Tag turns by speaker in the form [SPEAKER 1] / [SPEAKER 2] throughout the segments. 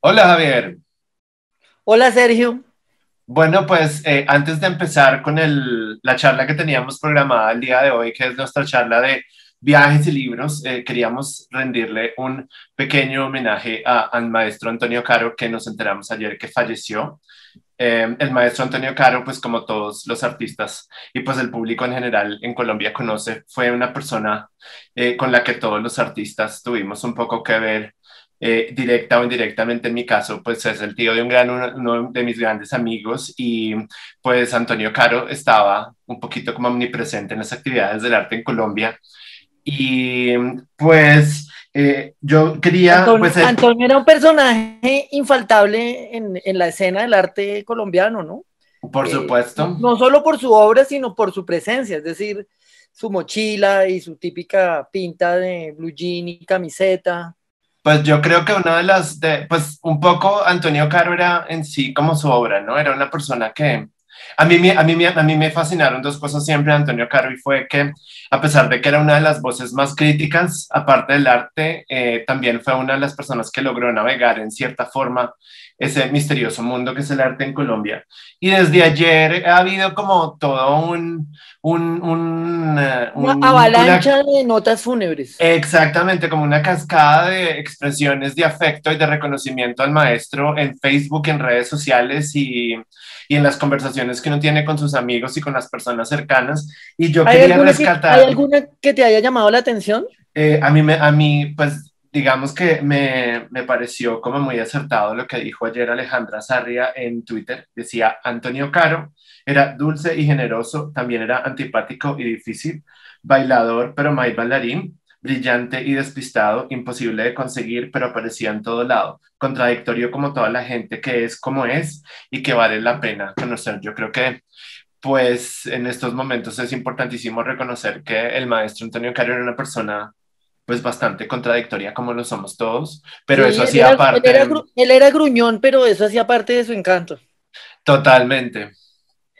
[SPEAKER 1] Hola Javier.
[SPEAKER 2] Hola Sergio.
[SPEAKER 1] Bueno, pues eh, antes de empezar con la charla que teníamos programada el día de hoy, que es nuestra charla de viajes y libros, eh, queríamos rendirle un pequeño homenaje al maestro Antonio Caro, que nos enteramos ayer que falleció. Eh, el maestro Antonio Caro, pues como todos los artistas y pues el público en general en Colombia conoce, fue una persona con la que todos los artistas tuvimos un poco que ver eh, directa o indirectamente en mi caso, pues es el tío de un gran, uno de mis grandes amigos y pues Antonio Caro estaba un poquito como omnipresente en las actividades del arte en Colombia y pues eh, yo quería...
[SPEAKER 2] Antonio,
[SPEAKER 1] pues,
[SPEAKER 2] Antonio, era un personaje infaltable en, en, la escena del arte colombiano, ¿no?
[SPEAKER 1] Por supuesto.
[SPEAKER 2] no, no solo por su obra, sino por su presencia, es decir, su mochila y su típica pinta de blue jean y camiseta.
[SPEAKER 1] Pues yo creo que una de las, de, pues un poco Antonio Caro era en sí como su obra, ¿no? Era una persona que, a mí, a, mí, a mí me fascinaron dos cosas siempre de Antonio Caro y fue que a pesar de que era una de las voces más críticas, aparte del arte, eh, también fue una de las personas que logró navegar en cierta forma ese misterioso mundo que es el arte en Colombia. Y desde ayer ha habido como todo un... un, un,
[SPEAKER 2] eh, una avalancha de notas fúnebres.
[SPEAKER 1] Exactamente, como una cascada de expresiones de afecto y de reconocimiento al maestro en Facebook, en redes sociales y, y en las conversaciones que uno tiene con sus amigos y con las personas cercanas. Y yo quería rescatar...
[SPEAKER 2] ¿Hay alguna que te haya llamado la atención?
[SPEAKER 1] Eh, a, mí me, a mí, pues digamos que me, me, pareció como muy acertado lo que dijo ayer Alejandra Sarria en Twitter. Decía, Antonio Caro era dulce y generoso, también era antipático y difícil, bailador pero más bailarín, brillante y despistado, imposible de conseguir, pero aparecía en todo lado, contradictorio como toda la gente que es como es y que vale la pena conocer. Yo creo que pues en estos momentos es importantísimo reconocer que el maestro Antonio Caro era una persona pues bastante contradictoria como lo somos todos, pero eso hacía parte...
[SPEAKER 2] Él era, él era, gruñón, pero eso hacía parte de su encanto.
[SPEAKER 1] Totalmente.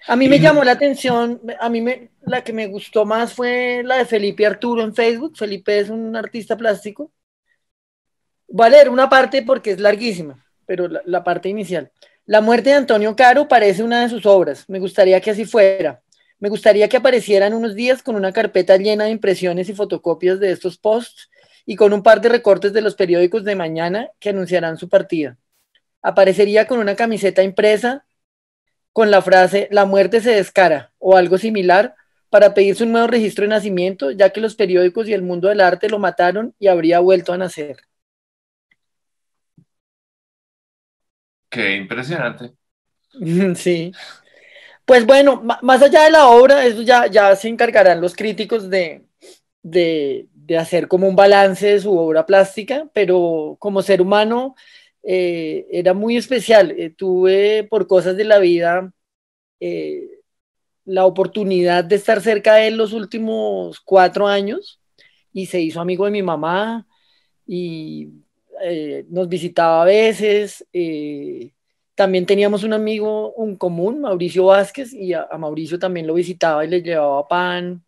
[SPEAKER 2] A mí me llamó la atención, a mí me, la que me gustó más fue la de Felipe Arturo en Facebook. Felipe es un artista plástico. Voy a leer una parte porque es larguísima, pero la, la parte inicial. La muerte de Antonio Caro parece una de sus obras. Me gustaría que así fuera. Me gustaría que aparecieran unos días con una carpeta llena de impresiones y fotocopias de estos posts y con un par de recortes de los periódicos de mañana que anunciarán su partida. Aparecería con una camiseta impresa con la frase La muerte se descara o algo similar para pedirse un nuevo registro de nacimiento, ya que los periódicos y el mundo del arte lo mataron y habría vuelto a nacer.
[SPEAKER 1] Qué impresionante.
[SPEAKER 2] Sí. Pues bueno, más allá de la obra, eso ya, se encargarán los críticos de, de, hacer como un balance de su obra plástica, pero como ser humano eh, era muy especial. Eh, tuve por cosas de la vida eh, la oportunidad de estar cerca de él los últimos cuatro años y se hizo amigo de mi mamá y nos visitaba a veces. También teníamos un amigo un común, Mauricio Vázquez, y a, Mauricio también lo visitaba y le llevaba pan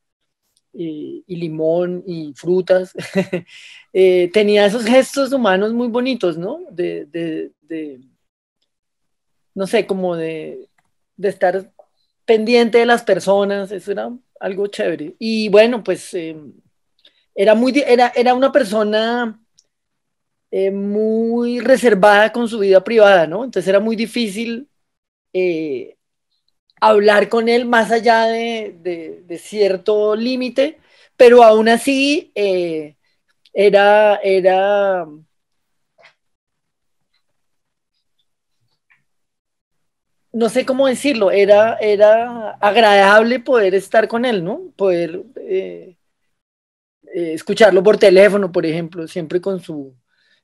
[SPEAKER 2] y, limón y frutas. Eh, tenía esos gestos humanos muy bonitos, ¿no? De, de, no sé, como de, de, estar pendiente de las personas, eso era algo chévere. Y bueno, pues eh, era, muy, era, era una persona eh, muy reservada con su vida privada, ¿no? Entonces era muy difícil eh, hablar con él más allá de, cierto límite, pero aún así eh, era, era no sé cómo decirlo, era, era agradable poder estar con él, ¿no? Poder escucharlo por teléfono, por ejemplo, siempre con su,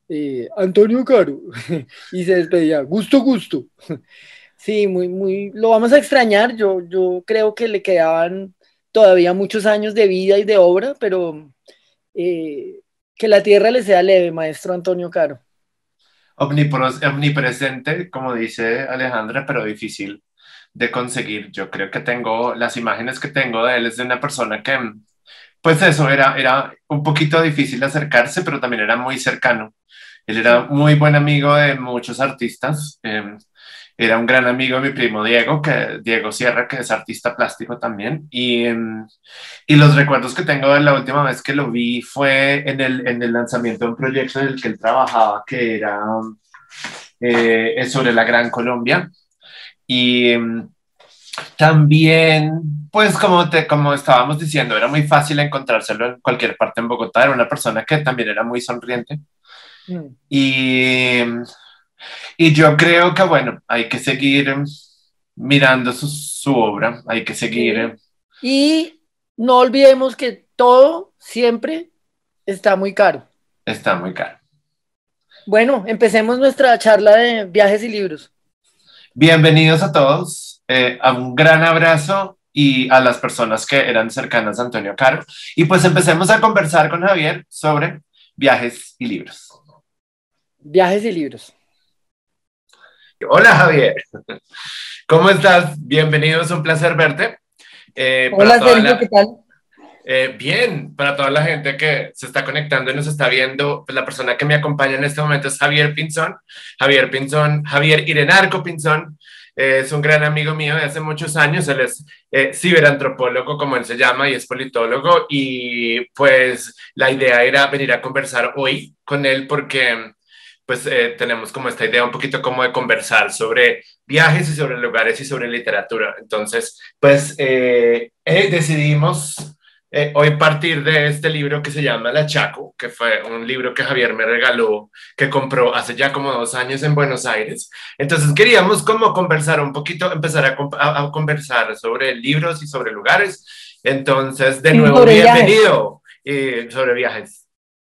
[SPEAKER 2] eh, Antonio Caro, y se despedía, gusto, gusto. Sí, muy, muy, lo vamos a extrañar, yo, yo creo que le quedaban todavía muchos años de vida y de obra, pero eh, que la tierra le sea leve, maestro Antonio Caro.
[SPEAKER 1] Omnipresente, como dice Alejandra, pero difícil de conseguir. Yo creo que tengo, las imágenes que tengo de él es de una persona que, pues eso, era, era un poquito difícil acercarse, pero también era muy cercano. Él era muy buen amigo de muchos artistas. Em, era un gran amigo de mi primo Diego, que, Diego Sierra, que es artista plástico también. Y, em, y los recuerdos que tengo de la última vez que lo vi fue en el, en el lanzamiento de un proyecto en el que él trabajaba, que era eh, sobre la Gran Colombia. Y em, también, pues como, te, como estábamos diciendo, era muy fácil encontrárselo en cualquier parte en Bogotá. Era una persona que también era muy sonriente. Mm. Y y yo creo que, bueno, hay que seguir mirando su, obra, hay que seguir.
[SPEAKER 2] Y no olvidemos que todo siempre está muy caro.
[SPEAKER 1] Está muy caro.
[SPEAKER 2] Bueno, empecemos nuestra charla de viajes y libros.
[SPEAKER 1] Bienvenidos a todos, eh, a un gran abrazo y a las personas que eran cercanas a Antonio Caro. Y pues empecemos a conversar con Javier sobre viajes y libros.
[SPEAKER 2] Viajes y libros.
[SPEAKER 1] Hola Javier, ¿cómo estás? Bienvenido, es un placer verte.
[SPEAKER 2] Eh, Hola Sergio, ¿qué tal?
[SPEAKER 1] Eh, bien, para toda la gente que se está conectando y nos está viendo, pues la persona que me acompaña en este momento es Javier Pinzón. Javier Pinzón, Javier Irenarco Pinzón, eh, es un gran amigo mío de hace muchos años. Él es ciberantropólogo, como él se llama, y es politólogo. Y pues la idea era venir a conversar hoy con él porque pues eh, tenemos como esta idea un poquito como de conversar sobre viajes y sobre lugares y sobre literatura. Entonces, pues eh, eh, decidimos hoy partir de este libro que se llama La Chaco, que fue un libro que Javier me regaló, que compró hace ya como dos años en Buenos Aires. Entonces queríamos como conversar un poquito, empezar a, conversar sobre libros y sobre lugares. Entonces, de nuevo, bienvenido sobre viajes.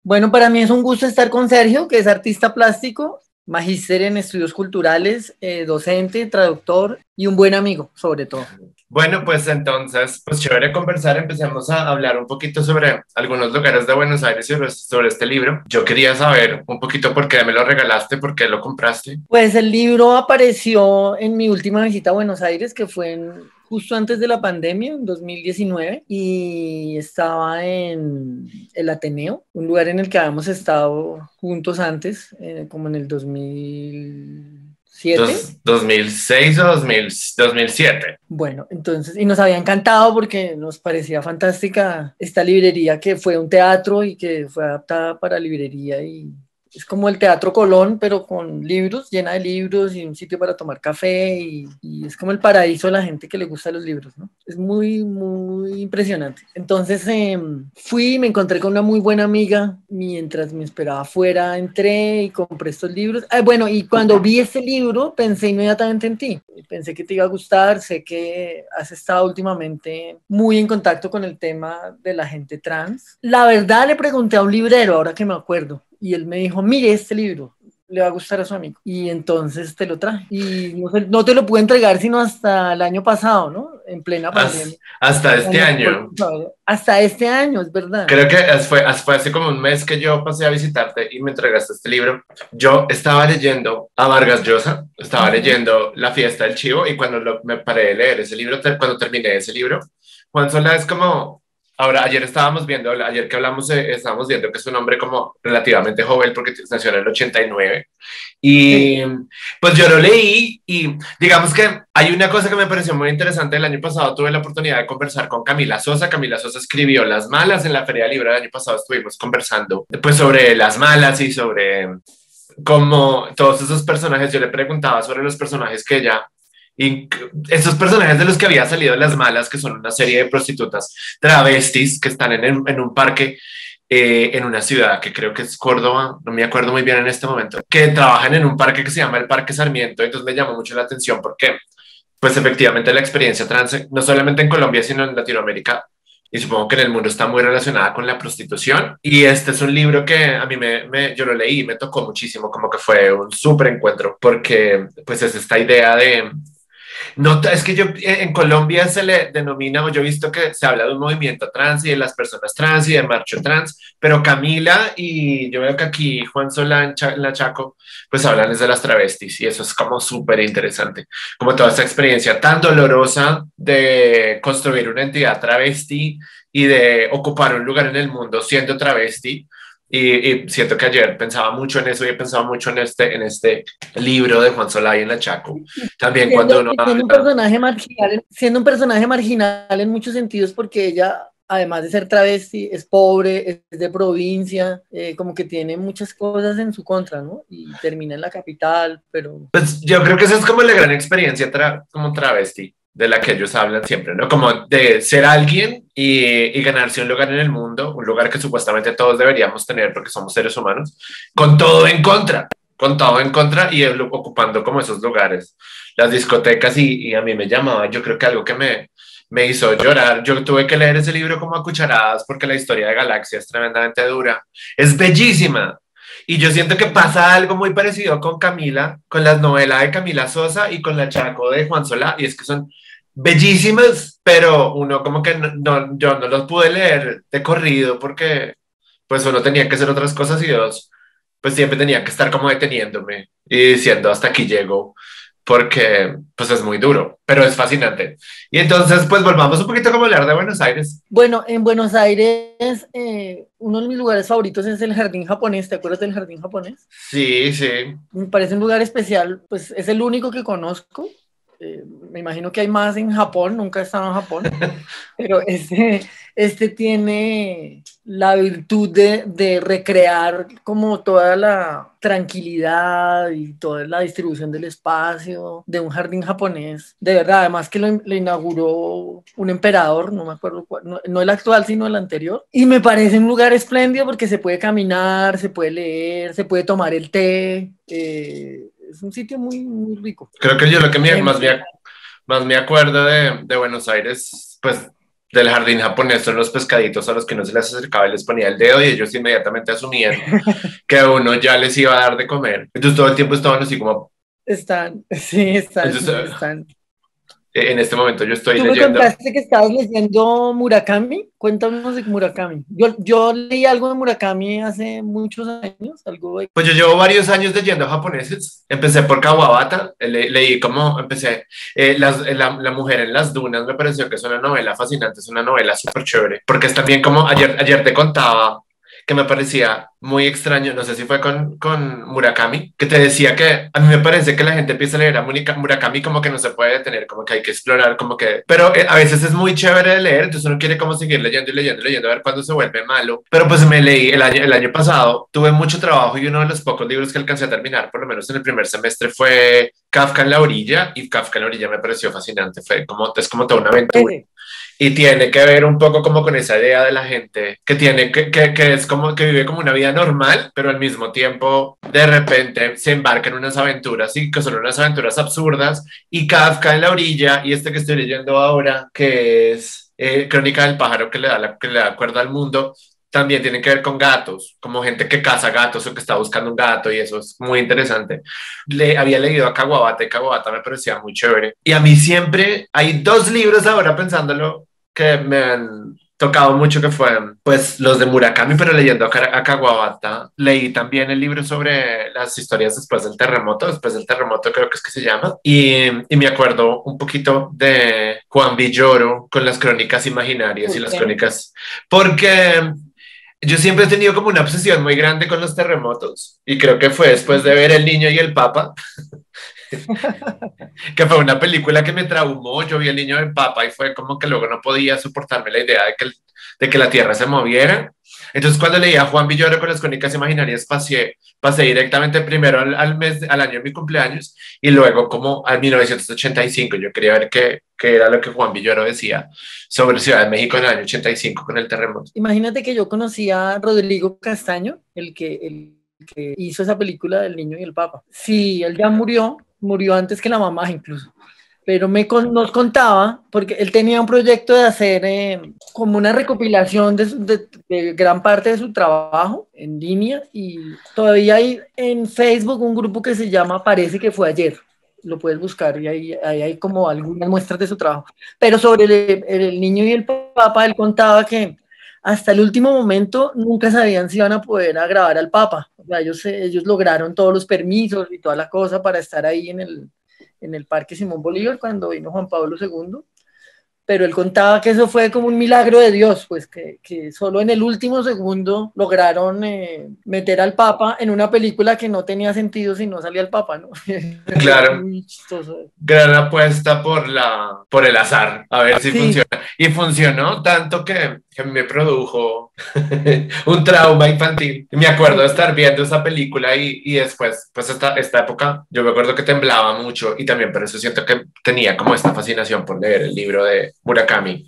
[SPEAKER 2] Bueno, para mí es un gusto estar con Sergio, que es artista plástico, magíster en estudios culturales, eh, docente, traductor y un buen amigo, sobre todo.
[SPEAKER 1] Bueno, pues entonces, pues chévere conversar. Empecemos a hablar un poquito sobre algunos lugares de Buenos Aires y sobre, este libro. Yo quería saber un poquito por qué me lo regalaste, por qué lo compraste.
[SPEAKER 2] Pues el libro apareció en mi última visita a Buenos Aires, que fue en justo antes de la pandemia, en 2019, y estaba en el Ateneo, un lugar en el que habíamos estado juntos antes, eh, como en el 2007.
[SPEAKER 1] 2006 o 2007.
[SPEAKER 2] Bueno, entonces, y nos había encantado porque nos parecía fantástica esta librería que fue un teatro y que fue adaptada para librería y es como el Teatro Colón, pero con libros, llena de libros y un sitio para tomar café y, es como el paraíso de la gente que le gusta los libros, ¿no? Es muy, muy impresionante. Entonces em, fui, me encontré con una muy buena amiga mientras me esperaba afuera, entré y compré estos libros. Ah, bueno, y cuando vi este libro pensé inmediatamente en ti. Pensé que te iba a gustar, sé que has estado últimamente muy en contacto con el tema de la gente trans. La verdad le pregunté a un librero, ahora que me acuerdo, y él me dijo, mire este libro, le va a gustar a su amigo. Y entonces te lo traje. Y no, te lo pude entregar sino hasta el año pasado, ¿no? En plena
[SPEAKER 1] pandemia. Hasta, este año.
[SPEAKER 2] Hasta este año, es verdad.
[SPEAKER 1] Creo que fue, fue hace como un mes que yo pasé a visitarte y me entregaste este libro. Yo estaba leyendo a Vargas Llosa, estaba leyendo La fiesta del chivo y cuando me paré de leer ese libro, cuando terminé ese libro, Juan Sola es como Ahora, ayer estábamos viendo, ayer que hablamos, eh, estábamos viendo que es un hombre como relativamente joven porque nació en el 89. Y pues yo lo leí y digamos que hay una cosa que me pareció muy interesante. El año pasado tuve la oportunidad de conversar con Camila Sosa. Camila Sosa escribió Las Malas en la Feria Libre. El año pasado estuvimos conversando pues sobre las malas y sobre cómo todos esos personajes. Yo le preguntaba sobre los personajes que ella y esos personajes de los que había salido Las Malas, que son una serie de prostitutas travestis que están en, en un parque eh, en una ciudad que creo que es Córdoba, no me acuerdo muy bien en este momento, que trabajan en un parque que se llama el Parque Sarmiento. Entonces me llamó mucho la atención porque, pues efectivamente, la experiencia trans, no solamente en Colombia, sino en Latinoamérica, y supongo que en el mundo está muy relacionada con la prostitución. Y este es un libro que a mí me, me yo lo leí y me tocó muchísimo, como que fue un súper encuentro, porque pues es esta idea de no, es que yo eh, en Colombia se le denomina, yo he visto que se habla de un movimiento trans y de las personas trans y de marcho trans, pero Camila y yo veo que aquí Juan Solán, la Chaco, pues hablan desde las travestis y eso es como súper interesante, como toda esta experiencia tan dolorosa de construir una entidad travesti y de ocupar un lugar en el mundo siendo travesti Y, siento que ayer pensaba mucho en eso y he pensado mucho en este, en este libro de Juan Solay en la Chaco. También cuando uno...
[SPEAKER 2] Siendo un, personaje marginal, siendo un personaje marginal en muchos sentidos porque ella además de ser travesti, es pobre, es de provincia, eh, como que tiene muchas cosas en su contra, ¿no? Y termina en la capital, pero...
[SPEAKER 1] Pues yo creo que esa es como la gran experiencia como travesti de la que ellos hablan siempre, ¿no? Como de ser alguien y, y, ganarse un lugar en el mundo, un lugar que supuestamente todos deberíamos tener porque somos seres humanos, con todo en contra, con todo en contra y ocupando como esos lugares, las discotecas y, y a mí me llamaba, yo creo que algo que me, me hizo llorar. Yo tuve que leer ese libro como a cucharadas porque la historia de Galaxia es tremendamente dura. Es bellísima. Y yo siento que pasa algo muy parecido con Camila, con las novelas de Camila Sosa y con la Chaco de Juan Solá, y es que son bellísimas, pero uno como que no, yo no los pude leer de corrido porque pues uno tenía que hacer otras cosas y dos, pues siempre tenía que estar como deteniéndome y diciendo hasta aquí llego porque pues es muy duro, pero es fascinante. Y entonces pues volvamos un poquito como hablar de Buenos Aires.
[SPEAKER 2] Bueno, en Buenos Aires eh, uno de mis lugares favoritos es el jardín japonés, ¿te acuerdas del jardín japonés?
[SPEAKER 1] Sí, sí.
[SPEAKER 2] Me parece un lugar especial, pues es el único que conozco. Eh, me imagino que hay más en Japón, nunca he estado en Japón, pero este, este tiene la virtud de, de, recrear como toda la tranquilidad y toda la distribución del espacio de un jardín japonés. De verdad, además que lo, inauguró un emperador, no me acuerdo cuál, no, el actual, sino el anterior. Y me parece un lugar espléndido porque se puede caminar, se puede leer, se puede tomar el té. Eh, es un sitio muy, muy rico.
[SPEAKER 1] Creo que yo lo que más, me, más me acuerdo de, de Buenos Aires, pues del jardín japonés son los pescaditos a los que no se les acercaba y les ponía el dedo y ellos inmediatamente asumían que uno ya les iba a dar de comer. Entonces todo el tiempo estaban así como...
[SPEAKER 2] Están, sí, están. están
[SPEAKER 1] en este momento yo estoy
[SPEAKER 2] ¿Tú
[SPEAKER 1] leyendo.
[SPEAKER 2] me contaste que estabas leyendo Murakami? Cuéntanos de Murakami. Yo, yo leí algo de Murakami hace muchos años. Algo
[SPEAKER 1] Pues yo llevo varios años leyendo japoneses. Empecé por Kawabata, leí como, empecé eh, la, la, mujer en las dunas, me pareció que es una novela fascinante, es una novela súper chévere, porque es también como ayer, ayer te contaba que me parecía muy extraño, no sé si fue con, con Murakami, que te decía que a mí me parece que la gente empieza a leer a Murakami como que no se puede detener, como que hay que explorar, como que... Pero eh, a veces es muy chévere de leer, entonces uno quiere como seguir leyendo y leyendo y leyendo a ver cuándo se vuelve malo. Pero pues me leí el año, el año pasado, tuve mucho trabajo y uno de los pocos libros que alcancé a terminar, por lo menos en el primer semestre, fue Kafka en la orilla y Kafka en la orilla me pareció fascinante, fue como, es como toda una aventura y tiene que ver un poco como con esa idea de la gente que tiene que, que, es como que vive como una vida normal, pero al mismo tiempo de repente se embarca en unas aventuras y que son unas aventuras absurdas y Kafka en la orilla y este que estoy leyendo ahora que es eh, Crónica del pájaro que le da la, que le da cuerda al mundo también tiene que ver con gatos, como gente que caza gatos o que está buscando un gato y eso es muy interesante. Le había leído a Kawabata y Kawabata me parecía muy chévere. Y a mí siempre hay dos libros ahora pensándolo que me han tocado mucho que fueron pues los de Murakami, pero leyendo a, Kawabata, leí también el libro sobre las historias después del terremoto, después del terremoto creo que es que se llama, y, y me acuerdo un poquito de Juan Villoro con las crónicas imaginarias y las crónicas, porque yo siempre he tenido como una obsesión muy grande con los terremotos y creo que fue después de ver El Niño y el Papa que fue una película que me traumó. Yo vi el niño del Papa y fue como que luego no podía soportarme la idea de que, de que la Tierra se moviera. Entonces, cuando leía a Juan Villoro con las crónicas imaginarias, pasé, pasé directamente primero al, mes, al año de mi cumpleaños y luego como al 1985. Yo quería ver qué, qué era lo que Juan Villoro decía sobre Ciudad de México en el año 85 con el terremoto.
[SPEAKER 2] Imagínate que yo conocí a Rodrigo Castaño, el que, el que hizo esa película del niño y el papa. Sí, él ya murió, murió antes que la mamá incluso, pero me nos contaba, porque él tenía un proyecto de hacer eh, como una recopilación de, gran parte de su trabajo en línea y todavía hay en Facebook un grupo que se llama Parece que fue ayer. Lo puedes buscar y ahí, hay como algunas muestras de su trabajo. Pero sobre el, el niño y el papa, él contaba que hasta el último momento nunca sabían si iban a poder grabar al Papa. O sea, ellos, ellos lograron todos los permisos y toda la cosa para estar ahí en el, en el Parque Simón Bolívar cuando vino Juan Pablo II, pero él contaba que eso fue como un milagro de Dios, pues que, que solo en el último segundo lograron eh, meter al Papa en una película que no tenía sentido si no salía el Papa, ¿no?
[SPEAKER 1] Claro. Gran apuesta por, la, por el azar, a ver si funciona. Y funcionó tanto que, que me produjo un trauma infantil. Me acuerdo de estar viendo esa película y, y después, pues esta, esta época, yo me acuerdo que temblaba mucho y también por eso siento que tenía como esta fascinación por leer el libro de Murakami.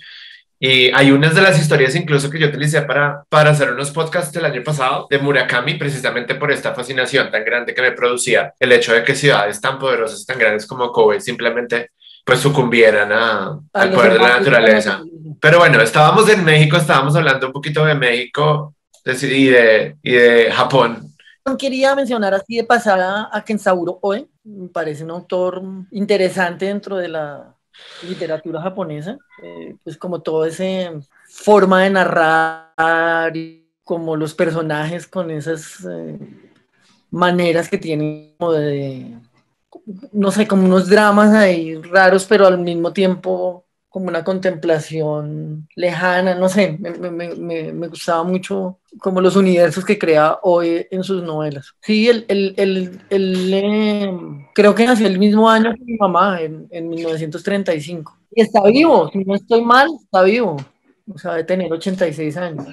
[SPEAKER 1] Y hay unas de las historias incluso que yo utilicé para, para hacer unos podcasts el año pasado de Murakami, precisamente por esta fascinación tan grande que me producía el hecho de que ciudades tan poderosas, tan grandes como Kobe, simplemente pues sucumbieran a, al poder de la naturaleza. Pero bueno, estábamos en México, estábamos hablando un poquito de México y de, y de Japón.
[SPEAKER 2] Quería mencionar así de pasada a Kensaburo Oe, me parece un autor interesante dentro de la literatura japonesa, eh, pues como toda esa forma de narrar y como los personajes con esas eh, maneras que tienen como de, no sé, como unos dramas ahí raros, pero al mismo tiempo como una contemplación lejana, no sé, me, me, me, gustaba mucho como los universos que crea hoy en sus novelas. Sí, él, el em, creo que nació el mismo año que mi mamá, en, en 1935. Y está vivo, si no estoy mal, está vivo. O sea, de tener 86 años.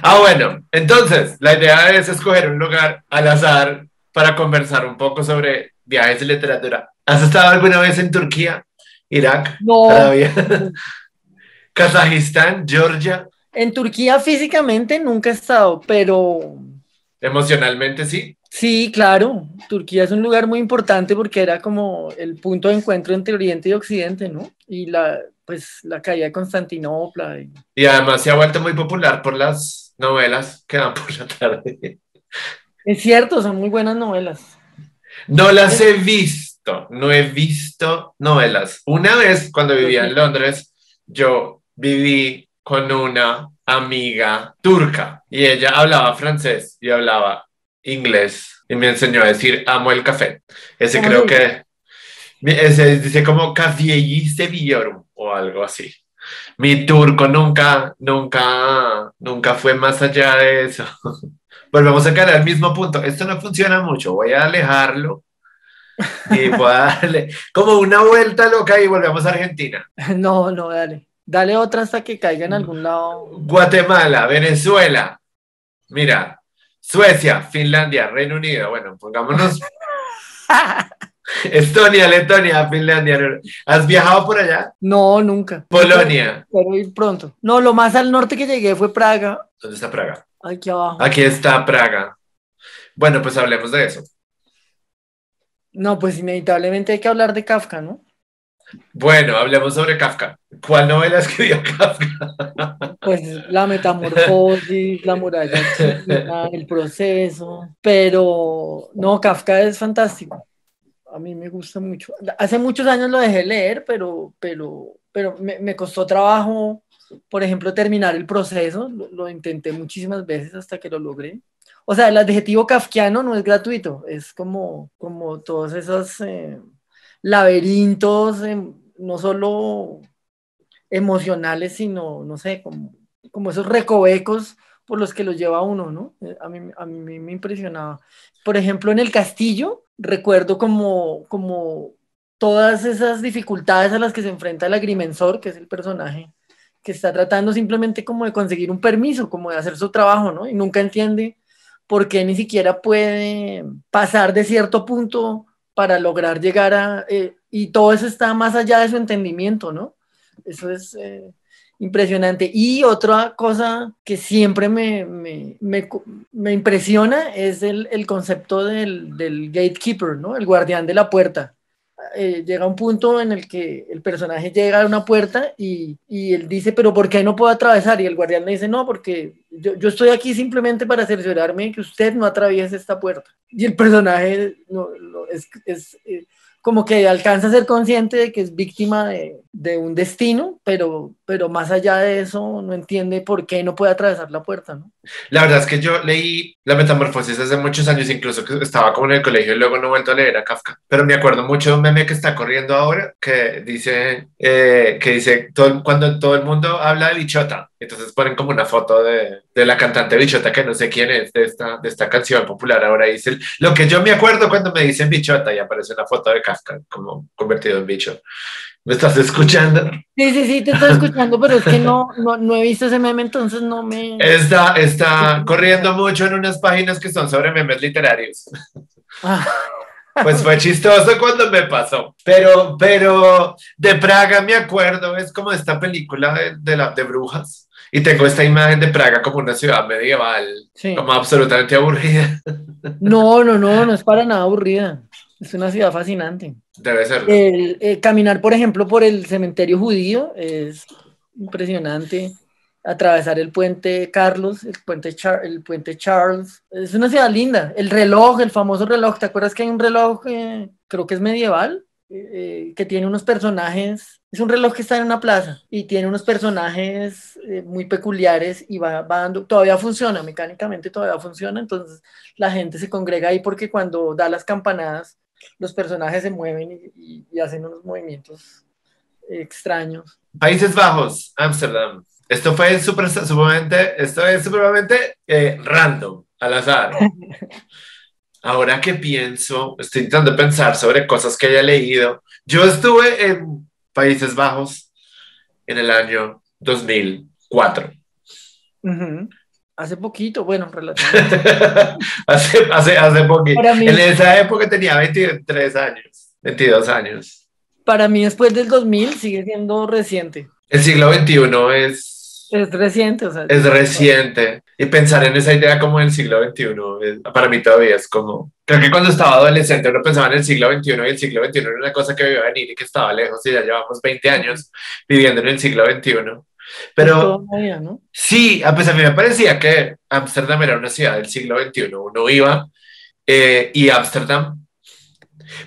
[SPEAKER 1] Ah, bueno, entonces la idea es escoger un lugar al azar para conversar un poco sobre viajes de literatura. ¿Has estado alguna vez en Turquía? Irak, no. Kazajistán, Georgia.
[SPEAKER 2] En Turquía físicamente nunca he estado, pero...
[SPEAKER 1] Emocionalmente sí.
[SPEAKER 2] Sí, claro. Turquía es un lugar muy importante porque era como el punto de encuentro entre Oriente y Occidente, ¿no? Y la, pues, la caída de Constantinopla.
[SPEAKER 1] Y... y además se ha vuelto muy popular por las novelas que dan por la tarde.
[SPEAKER 2] Es cierto, son muy buenas novelas.
[SPEAKER 1] No las he visto no he visto novelas. Una vez cuando vivía en Londres, yo viví con una amiga turca y ella hablaba francés y hablaba inglés y me enseñó a decir amo el café. Ese creo que ese dice como café sevilloro o algo así. Mi turco nunca, nunca, nunca fue más allá de eso. Volvemos a caer al mismo punto. Esto no funciona mucho. Voy a alejarlo y darle como una vuelta loca y volvemos a Argentina.
[SPEAKER 2] No, no, dale. Dale otra hasta que caiga en algún lado.
[SPEAKER 1] Guatemala, Venezuela. Mira, Suecia, Finlandia, Reino Unido. Bueno, pongámonos. Estonia, Letonia, Finlandia. ¿Has viajado por allá?
[SPEAKER 2] No, nunca.
[SPEAKER 1] Polonia.
[SPEAKER 2] Pero ir pronto. No, lo más al norte que llegué fue Praga.
[SPEAKER 1] ¿Dónde está Praga?
[SPEAKER 2] Aquí abajo.
[SPEAKER 1] Aquí está Praga. Bueno, pues hablemos de eso.
[SPEAKER 2] No, pues inevitablemente hay que hablar de Kafka, ¿no?
[SPEAKER 1] Bueno, hablemos sobre Kafka. ¿Cuál novela escribió Kafka?
[SPEAKER 2] Pues la metamorfosis, la muralla el proceso. Pero no, Kafka es fantástico. A mí me gusta mucho. Hace muchos años lo dejé leer, pero, pero, pero me, costó trabajo, por ejemplo, terminar el proceso. lo intenté muchísimas veces hasta que lo logré. O sea, el adjetivo kafkiano no es gratuito, es como, como todos esos eh, laberintos, em, no solo emocionales, sino, no sé, como, como esos recovecos por los que los lleva uno, ¿no? Eh, a mí, a mí me impresionaba. Por ejemplo, en el castillo, recuerdo como, como todas esas dificultades a las que se enfrenta el agrimensor, que es el personaje que está tratando simplemente como de conseguir un permiso, como de hacer su trabajo, ¿no? Y nunca entiende porque ni siquiera puede pasar de cierto punto para lograr llegar a... Eh, y todo eso está más allá de su entendimiento, ¿no? Eso es eh, impresionante. Y otra cosa que siempre me, me, me, impresiona es el, el concepto del, del, gatekeeper, ¿no? El guardián de la puerta. Eh, llega un punto en el que el personaje llega a una puerta y, y, él dice, pero ¿por qué no puedo atravesar? Y el guardián le dice, no, porque yo, yo estoy aquí simplemente para cerciorarme que usted no atraviese esta puerta. Y el personaje no, es, es eh, como que alcanza a ser consciente de que es víctima de, de un destino, pero, pero más allá de eso no entiende por qué no puede atravesar la puerta, ¿no?
[SPEAKER 1] La verdad es que yo leí La Metamorfosis hace muchos años, incluso que estaba como en el colegio y luego no he vuelto a leer a Kafka, pero me acuerdo mucho de un meme que está corriendo ahora que dice, eh, que dice, todo, cuando todo el mundo habla de bichota, entonces ponen como una foto de, de, la cantante bichota que no sé quién es de esta, de esta canción popular, ahora dice, lo que yo me acuerdo cuando me dicen bichota y aparece una foto de Kafka como convertido en bicho. ¿Me estás escuchando?
[SPEAKER 2] Sí, sí, sí, te estoy escuchando, pero es que no, no, no he visto ese meme, entonces no me...
[SPEAKER 1] Está, está corriendo mucho en unas páginas que son sobre memes literarios. Ah. Pues fue chistoso cuando me pasó. Pero, pero de Praga me acuerdo, es como esta película de, de, la, de brujas. Y tengo esta imagen de Praga como una ciudad medieval, como absolutamente aburrida.
[SPEAKER 2] No, no, no, no es para nada aburrida. Es una ciudad fascinante.
[SPEAKER 1] Debe ser.
[SPEAKER 2] El, caminar, por ejemplo, por el cementerio judío es impresionante. Atravesar el puente Carlos, el puente, el puente Charles. Es una ciudad linda. El reloj, el famoso reloj. ¿Te acuerdas que hay un reloj, eh, creo que es medieval, eh, que tiene unos personajes? Es un reloj que está en una plaza y tiene unos personajes eh, muy peculiares y va, va, dando, todavía funciona, mecánicamente todavía funciona, entonces la gente se congrega ahí porque cuando da las campanadas los personajes se mueven y, hacen unos movimientos extraños.
[SPEAKER 1] Países Bajos, Ámsterdam. Esto fue super, sumamente, esto es supremamente eh, random, al azar. Ahora que pienso, estoy intentando pensar sobre cosas que haya leído. Yo estuve en Países Bajos en el año 2004.
[SPEAKER 2] Hace poquito, bueno, relativamente.
[SPEAKER 1] hace, hace, hace poquito. en esa época tenía 23 años, 22 años.
[SPEAKER 2] Para mí, después del 2000, sigue siendo reciente.
[SPEAKER 1] El siglo XXI es...
[SPEAKER 2] Es reciente, o sea.
[SPEAKER 1] Es reciente. Y pensar en esa idea como el siglo XXI, para mí todavía es como... Creo que cuando estaba adolescente uno pensaba en el siglo XXI y el siglo XXI era una cosa que iba a venir y que estaba lejos y ya llevamos 20 años viviendo en el siglo XXI. Pero sí, a pesar de mí me parecía que Ámsterdam era una ciudad del siglo XXI. Uno iba eh, y Ámsterdam,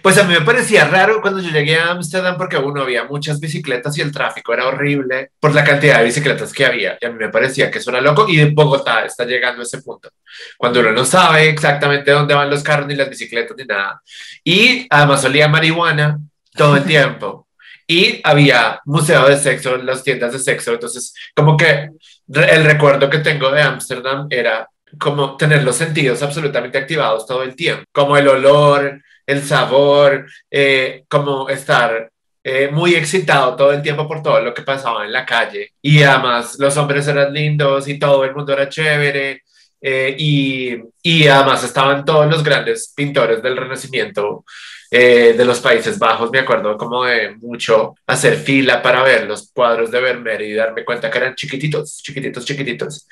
[SPEAKER 1] pues a mí me parecía raro cuando yo llegué a Ámsterdam porque uno había muchas bicicletas y el tráfico era horrible por la cantidad de bicicletas que había. Y a mí me parecía que eso era loco y Bogotá está llegando a ese punto. Cuando uno no sabe exactamente dónde van los carros ni las bicicletas ni nada. Y además olía marihuana todo el tiempo y había museo de sexo, las tiendas de sexo, entonces como que el recuerdo que tengo de Ámsterdam era como tener los sentidos absolutamente activados todo el tiempo, como el olor, el sabor, eh, como estar eh, muy excitado todo el tiempo por todo lo que pasaba en la calle. Y además los hombres eran lindos y todo el mundo era chévere. Eh, y, y además estaban todos los grandes pintores del Renacimiento eh, de los Países Bajos, me acuerdo como de mucho hacer fila para ver los cuadros de Vermeer y darme cuenta que eran chiquititos, chiquititos, chiquititos.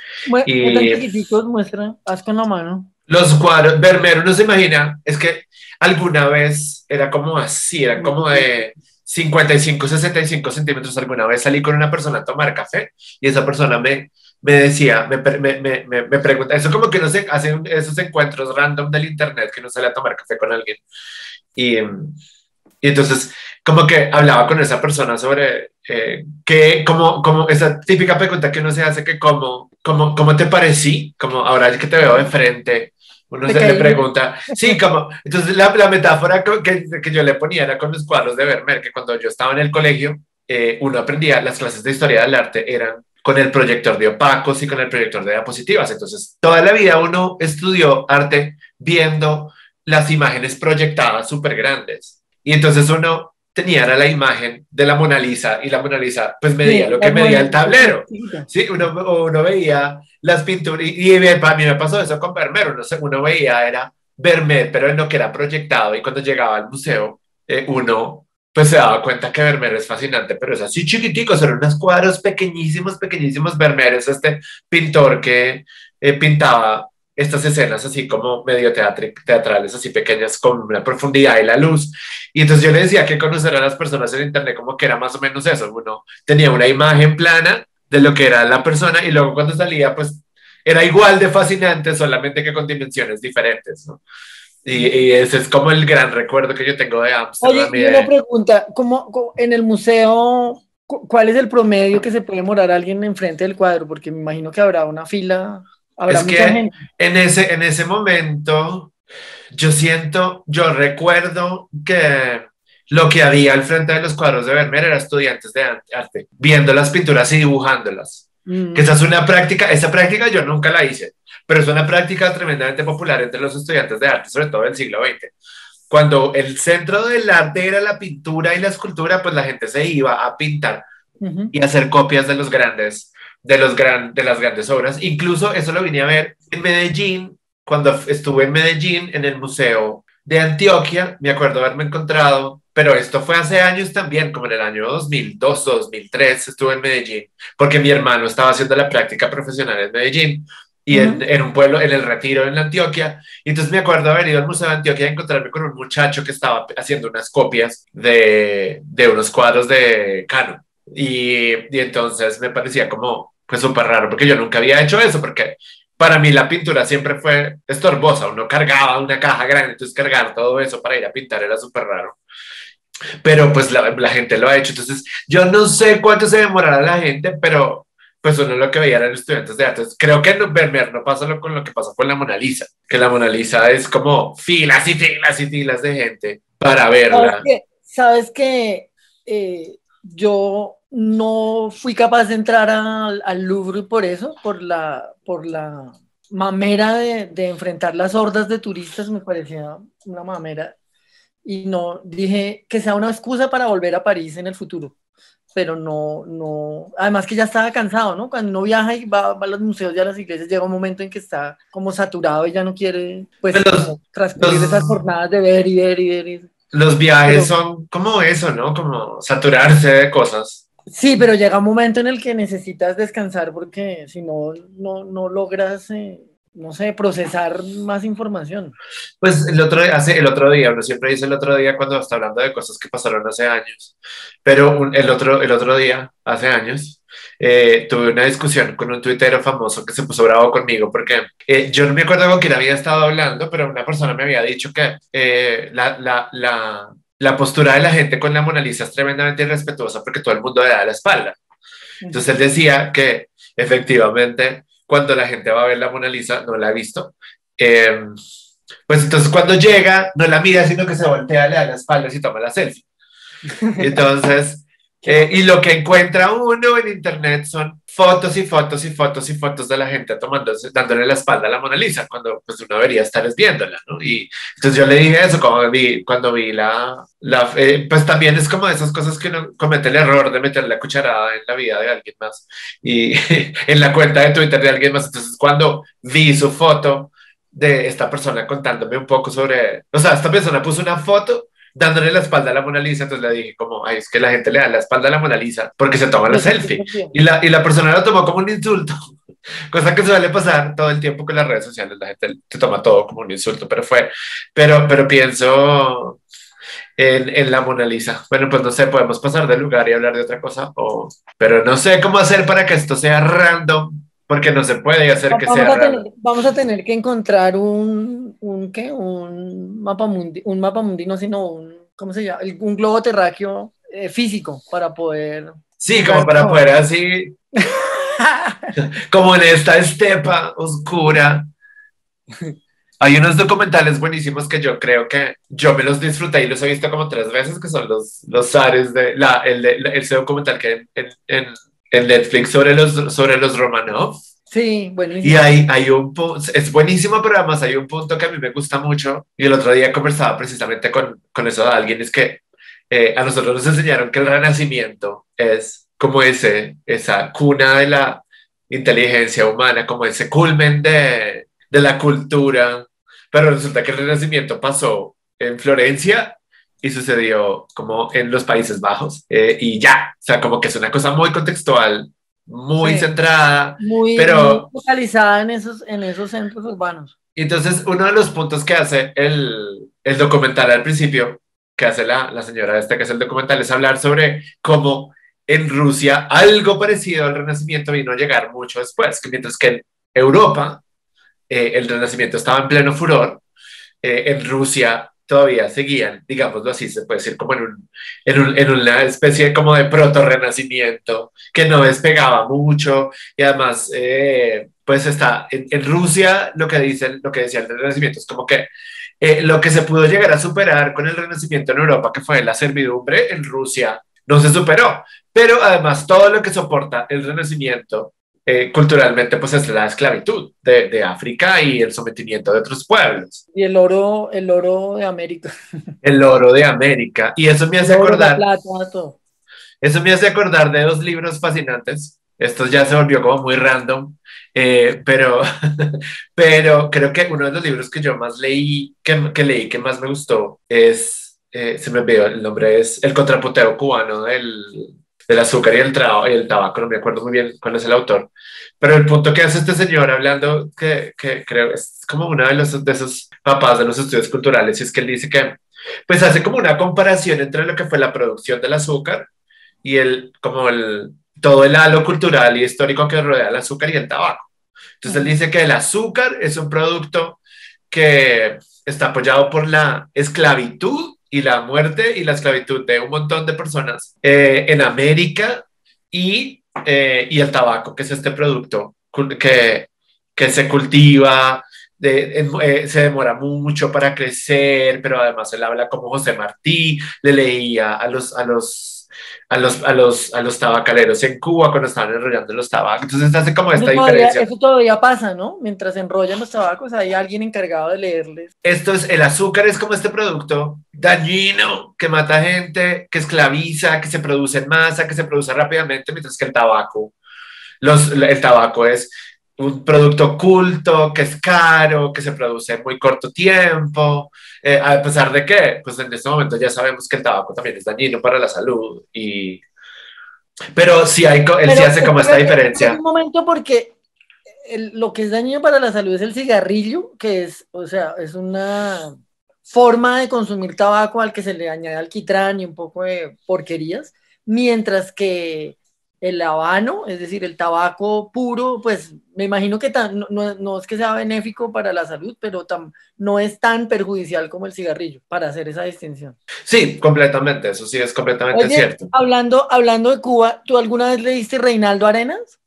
[SPEAKER 2] y chiquititos, muestra, haz con la mano.
[SPEAKER 1] Los cuadros, Vermeer, uno se imagina, es que alguna vez era como así, era como de 55, 65 centímetros. Alguna vez salí con una persona a tomar café y esa persona me, me decía, me, me, me, me, pregunta, eso como que no se hacen esos encuentros random del internet que no sale a tomar café con alguien y, y entonces, como que hablaba con esa persona sobre eh, que, como, como esa típica pregunta que uno se hace, que cómo, cómo, cómo te parecí, como ahora que te veo de frente, uno se le pregunta, sí, como, entonces la, la metáfora que, que, yo le ponía era con los cuadros de Vermeer, que cuando yo estaba en el colegio, eh, uno aprendía, las clases de historia del arte eran con el proyector de opacos y con el proyector de diapositivas. Entonces, toda la vida uno estudió arte viendo las imágenes proyectadas súper grandes. Y entonces uno tenía la imagen de la Mona Lisa y la Mona Lisa pues medía lo que medía el tablero. Sí, uno, uno veía las pinturas y, y, para mí me pasó eso con Vermeer, uno, uno veía era Vermeer, pero en lo que era proyectado y cuando llegaba al museo eh, uno pues se daba cuenta que Vermeer es fascinante, pero es así chiquitico, son unos cuadros pequeñísimos, pequeñísimos. Vermeer es este pintor que eh, pintaba estas escenas así como medio teatrales, así pequeñas, con una profundidad y la luz. Y entonces yo le decía que conocer a las personas en Internet como que era más o menos eso. Uno tenía una imagen plana de lo que era la persona y luego cuando salía, pues era igual de fascinante, solamente que con dimensiones diferentes, ¿no? Y, ese es como el gran recuerdo que yo tengo de Amsterdam.
[SPEAKER 2] Oye, y una pregunta, ¿cómo, en el museo ¿Cuál es el promedio que se puede demorar alguien enfrente del cuadro? Porque me imagino que habrá una fila, habrá
[SPEAKER 1] es que En ese, en ese momento, yo siento, yo recuerdo que lo que había al frente de los cuadros de Vermeer era estudiantes de arte, viendo las pinturas y dibujándolas. Mm. Que esa es una práctica, esa práctica yo nunca la hice, pero es una práctica tremendamente popular entre los estudiantes de arte, sobre todo del siglo XX. Cuando el centro del arte era la pintura y la escultura, pues la gente se iba a pintar y hacer copias de los grandes, de, los gran, de las grandes obras. Incluso eso lo vine a ver en Medellín, cuando estuve en Medellín, en el Museo de Antioquia, me acuerdo haberme encontrado pero esto fue hace años también, como en el año 2002 o 2003 estuve en Medellín, porque mi hermano estaba haciendo la práctica profesional en Medellín y en, en, un pueblo, en el Retiro, en Antioquia. Y entonces me acuerdo haber ido al Museo de Antioquia a encontrarme con un muchacho que estaba haciendo unas copias de, de unos cuadros de Cano. Y, y entonces me parecía como, pues súper raro, porque yo nunca había hecho eso, porque para mí la pintura siempre fue estorbosa, uno cargaba una caja grande, entonces cargar todo eso para ir a pintar era súper raro pero pues la, la, gente lo ha hecho. Entonces, yo no sé cuánto se demorará la gente, pero pues uno lo que veía eran estudiantes de arte. Creo que en Vermeer no pasa lo, con lo que pasó con la Mona Lisa, que la Mona Lisa es como filas y filas y filas de gente para verla.
[SPEAKER 2] Sabes que eh, yo no fui capaz de entrar al, al Louvre por eso, por la, por la mamera de, de enfrentar las hordas de turistas, me parecía una mamera y no dije que sea una excusa para volver a París en el futuro, pero no, no, además que ya estaba cansado, ¿no? Cuando uno viaja y va, a los museos y a las iglesias, llega un momento en que está como saturado y ya no quiere, pues, transcurrir esas jornadas de ver y ver y ver.
[SPEAKER 1] los viajes son como eso, ¿no? Como saturarse de cosas.
[SPEAKER 2] Sí, pero llega un momento en el que necesitas descansar porque si no, no, no logras eh, no sé, procesar más información.
[SPEAKER 1] Pues el otro, hace, el otro día, uno siempre dice el otro día cuando está hablando de cosas que pasaron hace años, pero el, otro, el otro día, hace años, eh, tuve una discusión con un tuitero famoso que se puso bravo conmigo porque eh, yo no me acuerdo con quién había estado hablando, pero una persona me había dicho que eh, la, la, la, la, postura de la gente con la Mona Lisa es tremendamente irrespetuosa porque todo el mundo le da la espalda. Entonces él decía que efectivamente cuando la gente va a ver la Mona Lisa, no la ha visto. Em, pues entonces cuando llega, no la mira, sino que se voltea, le da la espalda y toma la selfie. Entonces, eh, y lo que encuentra uno en internet son fotos y fotos y fotos y fotos de la gente tomando, dándole la espalda a la Mona Lisa, cuando pues uno debería estar viéndola, ¿no? Y entonces yo le dije eso cuando vi, cuando vi la, la eh, pues también es como de esas cosas que uno comete el error de meter la cucharada en la vida de alguien más y en la cuenta de Twitter de alguien más. Entonces cuando vi su foto de esta persona contándome un poco sobre, o sea, esta persona puso una foto dándole la espalda a la Mona Lisa, entonces le dije como, ay, es que la gente le da la espalda a la Mona Lisa porque se toma la selfie. Y la, y la persona lo tomó como un insulto, cosa que suele pasar todo el tiempo con las redes sociales, la gente se toma todo como un insulto, pero fue, pero, pero pienso en, en, la Mona Lisa. Bueno, pues no sé, podemos pasar del lugar y hablar de otra cosa, o, pero no sé cómo hacer para que esto sea random porque no se puede hacer que
[SPEAKER 2] vamos
[SPEAKER 1] sea.
[SPEAKER 2] A tener, vamos a tener que encontrar un, un, ¿qué? un mapa mundi, un mapa mundi, no, sino un, ¿cómo se llama? Un globo terráqueo eh, físico para poder.
[SPEAKER 1] Sí, como para poder así. como en esta estepa oscura. Hay unos documentales buenísimos que yo creo que yo me los disfruté y los he visto como tres veces, que son los, los Zares de la, el, de, ese documental que en, en en Netflix sobre los, sobre los Romanov.
[SPEAKER 2] Sí, buenísimo.
[SPEAKER 1] Y hay, hay un es buenísimo, pero además hay un punto que a mí me gusta mucho. Y el otro día conversaba precisamente con, con eso de alguien, es que eh, a nosotros nos enseñaron que el renacimiento es como ese, esa cuna de la inteligencia humana, como ese culmen de, de la cultura. Pero resulta que el renacimiento pasó en Florencia y sucedió como en los Países Bajos eh, y ya, o sea, como que es una cosa muy contextual, muy centrada,
[SPEAKER 2] muy,
[SPEAKER 1] pero
[SPEAKER 2] focalizada en esos, en esos centros urbanos.
[SPEAKER 1] Entonces, uno de los puntos que hace el, el documental al principio, que hace la, la señora esta que hace el documental, es hablar sobre cómo en Rusia algo parecido al Renacimiento vino a llegar mucho después, que mientras que en Europa eh, el Renacimiento estaba en pleno furor, eh, en Rusia todavía seguían, digámoslo así, se puede decir como en, un, en, un, en una especie como de proto-renacimiento que no despegaba mucho y además, eh, pues está en, en, Rusia lo que dicen, lo que decía el renacimiento es como que eh, lo que se pudo llegar a superar con el renacimiento en Europa, que fue la servidumbre, en Rusia no se superó, pero además todo lo que soporta el renacimiento eh, culturalmente pues es la esclavitud de, de, África y el sometimiento de otros pueblos.
[SPEAKER 2] Y el oro, el oro de América.
[SPEAKER 1] El oro de América. Y eso me hace acordar... Eso me hace acordar de dos libros fascinantes. Esto ya se volvió como muy random, eh, pero, pero creo que uno de los libros que yo más leí, que, que leí, que más me gustó, es, eh, se me olvidó el nombre, es El contraputeo cubano del del azúcar y el, y el tabaco, no me acuerdo muy bien cuál es el autor, pero el punto que hace este señor hablando, que, que creo es como uno de, los, de esos papás de los estudios culturales, y es que él dice que, pues hace como una comparación entre lo que fue la producción del azúcar y el, como el, todo el halo cultural y histórico que rodea el azúcar y el tabaco. Entonces él dice que el azúcar es un producto que está apoyado por la esclavitud y la muerte y la esclavitud de un montón de personas eh, en América y, eh, y, el tabaco, que es este producto que, que se cultiva, de, eh, se demora mucho para crecer, pero además él habla como José Martí, le leía a los, a los a los, a los, a los tabacaleros en Cuba cuando estaban enrollando los tabacos. Entonces hace como esta diferencia.
[SPEAKER 2] Eso todavía pasa, ¿no? Mientras enrollan los tabacos hay alguien encargado de leerles.
[SPEAKER 1] Esto es, el azúcar es como este producto dañino que mata gente, que esclaviza, que se produce en masa, que se produce rápidamente, mientras que el tabaco, los, el tabaco es un producto culto, que es caro, que se produce en muy corto tiempo, eh, a pesar de que, pues en este momento ya sabemos que el tabaco también es dañino para la salud, y... pero sí, hay, él sí hace como esta diferencia.
[SPEAKER 2] Un momento porque lo que es dañino para la salud es el cigarrillo, que es, o sea, es una forma de consumir tabaco al que se le añade alquitrán y un poco de porquerías, mientras que el habano, es decir, el tabaco puro, pues me imagino que no, es que sea benéfico para la salud, pero no es tan perjudicial como el cigarrillo, para hacer esa distinción.
[SPEAKER 1] Sí, completamente, eso sí es completamente cierto.
[SPEAKER 2] Hablando, hablando de Cuba, ¿tú alguna vez leíste Reinaldo Arenas?